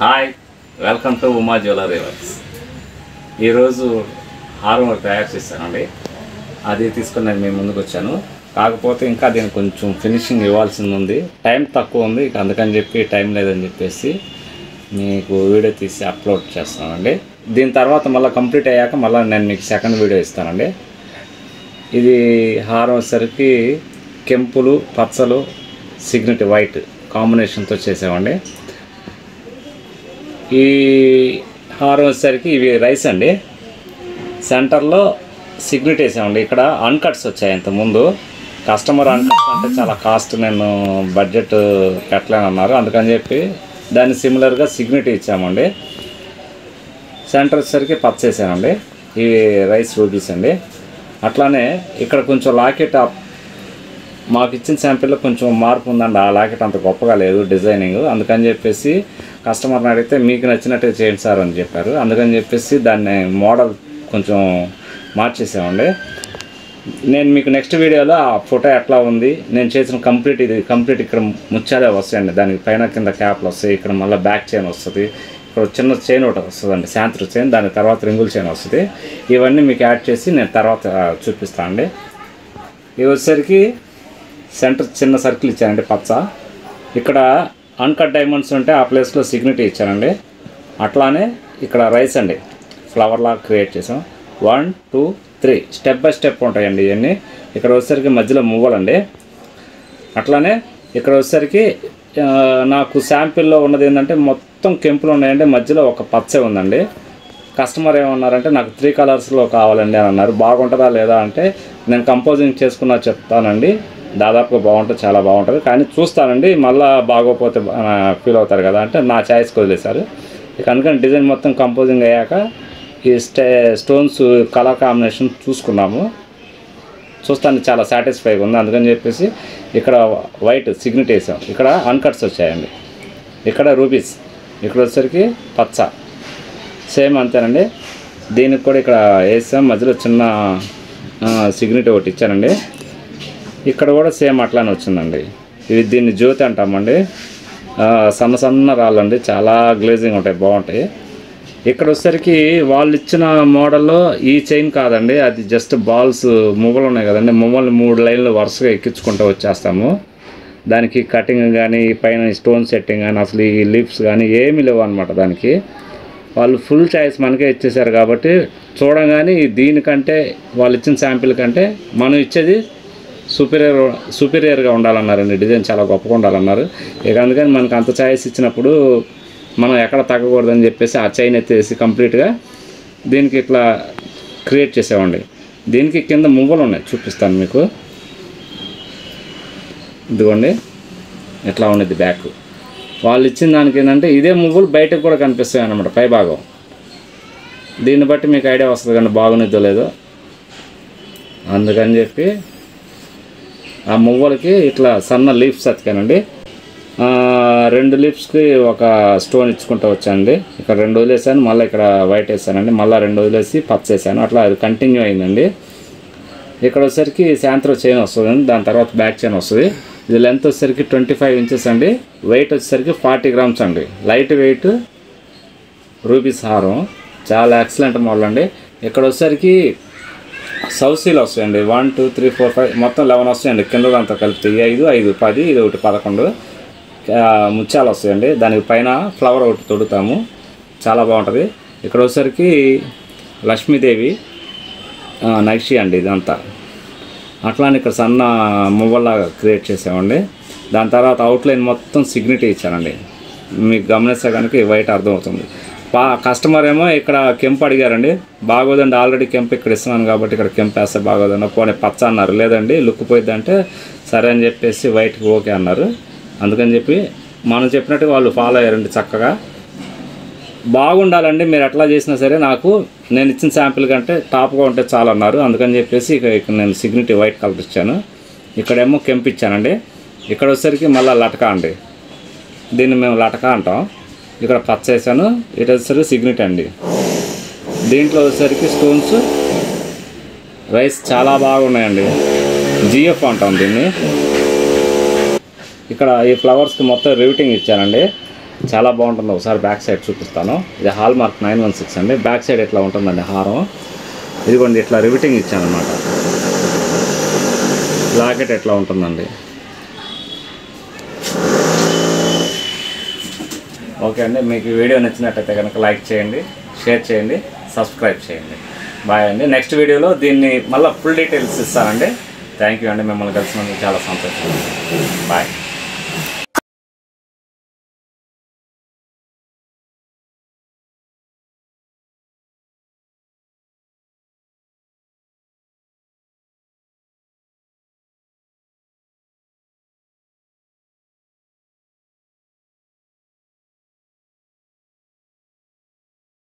Hi welcome to Uma jewellery works ఈరోజు హారం ఒకటి తయారు చేశానండి. అది తీసుకుని నేను మీ ముందుకు వచ్చాను. కాకపోతే ఇంకా దీనికి కొంచెం ఫినిషింగ్ ఇవ్వాల్సింది ఉంది. టైం తక్కువ ఉంది ఇక అందుకని చెప్పి టైం లేదని చెప్పేసి మీకు వీడియో తీసి అప్లోడ్ చేస్తానండి దీని తర్వాత మళ్ళీ కంప్లీట్ అయ్యాక మళ్ళీ నేను మీకు సెకండ్ వీడియో ఇస్తానండి. ఇది హారం వచ్చేసరికి కెంపులు పచ్చలు సిగ్నెట్ వైట్ కాంబినేషన్తో చేసామండి. ఈ హారం వచ్చేసరికి ఇవి రైస్ అండి. సెంటర్లో సిగ్నెట్ వేసామండి. ఇక్కడ అన్కట్స్ వచ్చాయి ఇంతకుముందు కస్టమర్ అన్కట్స్ అంటే చాలా కాస్ట్ నేను బడ్జెట్ పెట్టలేను అన్నారు అందుకని చెప్పి దాన్ని సిమిలర్గా సిగ్నెట్ ఇచ్చామండి. సెంటర్ వచ్చేసరికి పచ్చేసానండి ఇవి రైస్ రూపీస్ అండి. అట్లానే ఇక్కడ కొంచెం లాకెట్ మాకు ఇచ్చిన శాంపిల్లో కొంచెం మార్పు ఉందండి. ఆ లాకెట్ అంత గొప్పగా లేదు డిజైనింగ్. అందుకని చెప్పేసి కస్టమర్ని అడిగితే మీకు నచ్చినట్టే చేయండి సార్ అని చెప్పారు. అందుకని చెప్పేసి దాన్ని మోడల్ కొంచెం మార్చేసామండి. నేను మీకు నెక్స్ట్ వీడియోలో ఆ ఫోటో ఎట్లా ఉంది నేను చేసిన కంప్లీట్ ఇది కంప్లీట్ ఇక్కడ ముత్యాలే వస్తాయండి. దానికి పైన కింద క్యాప్లు వస్తాయి ఇక్కడ మళ్ళీ బ్యాక్ చైన్ వస్తుంది ఇక్కడ చిన్న చైన్ ఒకటి వస్తుందండి శాంత్ర చైన్ దాని తర్వాత రింగుల్ చైన్ వస్తుంది. ఇవన్నీ మీకు యాడ్ చేసి నేను తర్వాత చూపిస్తాను అండి ఇవి వచ్చేసరికి సెంటర్ చిన్న సర్కిల్ ఇచ్చానండి పచ్చ. ఇక్కడ అన్కట్ డైమండ్స్ ఉంటే ఆ ప్లేస్లో సిగ్నిటీ ఇచ్చానండి అట్లానే ఇక్కడ రైస్ అండి ఫ్లవర్ లాగా క్రియేట్ చేసాం. One two three step by step ఉంటాయండి ఇవన్నీ. ఇక్కడ వచ్చేసరికి మధ్యలో మువ్వలండి. అట్లానే ఇక్కడ వచ్చేసరికి నాకు శాంపిల్లో ఉన్నది ఏంటంటే మొత్తం కెంపులు ఉన్నాయండి. మధ్యలో ఒక పచ్చే ఉందండి. కస్టమర్ ఏమన్నారంటే నాకు త్రీ కలర్స్లో కావాలండి అని అన్నారు. బాగుంటుందా లేదా? అంటే నేను కంపోజింగ్ చేసుకున్నా చెప్తానండి. దాదాపుగా బాగుంటుంది చాలా బాగుంటుంది. కానీ చూస్తానండి మళ్ళీ బాగోపోతే ఫీల్ అవుతారు కదా అంటే నా ఛాయిస్కి వదిలేశారు. ఇక అందుకని డిజైన్ మొత్తం కంపోజింగ్ అయ్యాక ఈ స్టే స్టోన్స్ కలర్ కాంబినేషన్ చూసుకున్నాము. చూస్తాను చాలా సాటిస్ఫైగా ఉంది. అందుకని చెప్పేసి ఇక్కడ వైట్ సిగ్నెట్ వేసాం. ఇక్కడ అన్కట్స్ వచ్చాయండి. ఇక్కడ రూపీస్ ఇక్కడ వచ్చేసరికి పచ్చ. సేమ్ అంతేనండి. దీనికి కూడా ఇక్కడ వేసాం. మధ్యలో చిన్న సిగ్నెట్ ఒకటి ఇచ్చానండి. ఇక్కడ కూడా సేమ్ అట్లానే వచ్చిందండి. ఇది దీన్ని జ్యోతి అంటామండి. సన్న సన్న రాళ్ళండి. చాలా గ్లేజింగ్ ఉంటాయి బాగుంటాయి. ఇక్కడ వచ్చేసరికి వాళ్ళు ఇచ్చిన మోడల్లో ఈ చైన్ కాదండి. అది జస్ట్ బాల్స్ మువ్వలు ఉన్నాయి కదండి. మువ్వలు మూడు లైన్లు వరుసగా ఎక్కించుకుంటూ వచ్చేస్తాము. దానికి కటింగ్ కానీ పైన స్టోన్ సెట్టింగ్ కానీ అసలు ఈ లిప్స్ కానీ ఏమీ లేవు అనమాట దానికి. వాళ్ళు ఫుల్ చాయిస్ మనకే ఇచ్చేసారు కాబట్టి చూడగానే దీనికంటే వాళ్ళు ఇచ్చిన శాంపిల్ కంటే మనం ఇచ్చేది సూపీరియర్ సూపీరియర్గా ఉండాలన్నారండి. డిజైన్ చాలా గొప్పగా ఉండాలన్నారు. ఇక అందుకని మనకు అంత ఛాయిస్ ఇచ్చినప్పుడు మనం ఎక్కడ తగ్గకూడదని చెప్పేసి ఆ చైన్ ఎత్తేసి కంప్లీట్గా దీనికి ఇట్లా క్రియేట్ చేసామండి దీనికి కింద మువ్వలు ఉన్నాయి. చూపిస్తాను మీకు. ఇదిగోండి. ఇట్లా ఉండేది బ్యాక్ వాళ్ళు ఇచ్చిన దానికి ఏంటంటే ఇదే మువ్వులు బయటకు కూడా కనిపిస్తాయి అన్నమాట పై భాగం. దీన్ని బట్టి మీకు ఐడియా వస్తుంది కానీ బాగునిద్దో లేదో. అందుకని చెప్పి ఆ మువ్వలకి ఇట్లా సన్న లీఫ్స్ అతికానండి రెండు లీఫ్స్కి ఒక స్టోన్ ఇచ్చుకుంటూ వచ్చానండి. ఇక్కడ రెండు వదిలేసాను మళ్ళీ ఇక్కడ వైట్ వేసానండి. మళ్ళీ రెండు వదిలేసి పచ్చ వేసాను. అట్లా అది కంటిన్యూ అయిందండి. ఇక్కడ వచ్చేసరికి శాంత్రో చైన్ వస్తుంది దాని తర్వాత బ్యాక్ చైన్ వస్తుంది. ఇది లెంత్ వచ్చేసరికి ట్వంటీ ఫైవ్ ఇంచెస్ అండి. వెయిట్ వచ్చేసరికి ఫార్టీ గ్రామ్స్ అండి. లైట్ వెయిట్ రూపీస్ హారం. చాలా ఎక్సలెంట్ మోడల్ అండి. ఇక్కడ వచ్చేసరికి సౌసీలు వస్తాయండి. One two three four five మొత్తం లెవెన్ వస్తాయండి. కిందదంతా కలిపితే ఐదు ఐదు పది ఇది ఒకటి పదకొండు ముత్యాలు వస్తాయండి. దానికి పైన ఫ్లవర్ ఒకటి తొడుతాము చాలా బాగుంటుంది. ఇక్కడ వచ్చేసరికి లక్ష్మీదేవి ఆ, నక్షి అండి ఇదంతా. అట్లానే ఇక్కడ సన్న మువ్వల్లాగా క్రియేట్ చేసామండి. దాని తర్వాత అవుట్లైన్ మొత్తం సిగ్నిటీ ఇచ్చానండి. మీకు గమనిస్తే కనుక ఈ వైట్ అర్థమవుతుంది. కస్టమర్ ఏమో ఇక్కడ కెంప్ అడిగారండి. బాగోదండి ఆల్రెడీ కెంప్ ఇక్కడ ఇస్తున్నాను కాబట్టి ఇక్కడ కెంప్ వేస్తే బాగోదండి పోనీ పచ్చ అన్నారు. లేదండి లుక్ పోయిద్దంటే సరే అని చెప్పేసి వైట్కి ఓకే అన్నారు. అందుకని చెప్పి మనం చెప్పినట్టు వాళ్ళు ఫాలో అయ్యారండి చక్కగా. బాగుండాలండి మీరు ఎట్లా చేసినా సరే నాకు నేను ఇచ్చిన శాంపిల్ కంటే టాప్గా ఉంటే చాలు అన్నారు అందుకని చెప్పేసి ఇక ఇక్కడ నేను సిగ్నిటీ వైట్ కలర్ ఇచ్చాను. ఇక్కడేమో కెంప్ ఇచ్చానండి. ఇక్కడ వచ్చేసరికి మళ్ళీ లటకా అండి. దీన్ని మేము లటకా అంటాం. ఇక్కడ పచ్చ వేసాను ఇటు వచ్చేసరికి సిగ్నెట్ అండి. దీంట్లో వచ్చేసరికి స్టోన్స్ రైస్ చాలా బాగున్నాయండి. జిఎఫ్ అంటాం దీన్ని. ఇక్కడ ఈ ఫ్లవర్స్కి మొత్తం రివిటింగ్ ఇచ్చానండి చాలా బాగుంటుంది. ఒకసారి బ్యాక్ సైడ్ చూపిస్తాను. ఇది hallmark nine one six అండి. బ్యాక్ సైడ్ ఎట్లా ఉంటుందండి? హారం. ఇదిగోండి ఇట్లా రివిటింగ్ ఇచ్చానమాట లాకెట్ ఎట్లా ఉంటుందండి? ఓకే అండి మీకు వీడియో నచ్చినట్టయితే కనుక లైక్ చేయండి షేర్ చేయండి సబ్స్క్రైబ్ చేయండి. బాయ్ అండి. నెక్స్ట్ వీడియోలో దీన్ని మళ్ళీ ఫుల్ డీటెయిల్స్ ఇస్తానండి. థ్యాంక్ యూ అండి. మిమ్మల్ని కలిసినందుకు చాలా సంతోషం. బాయ్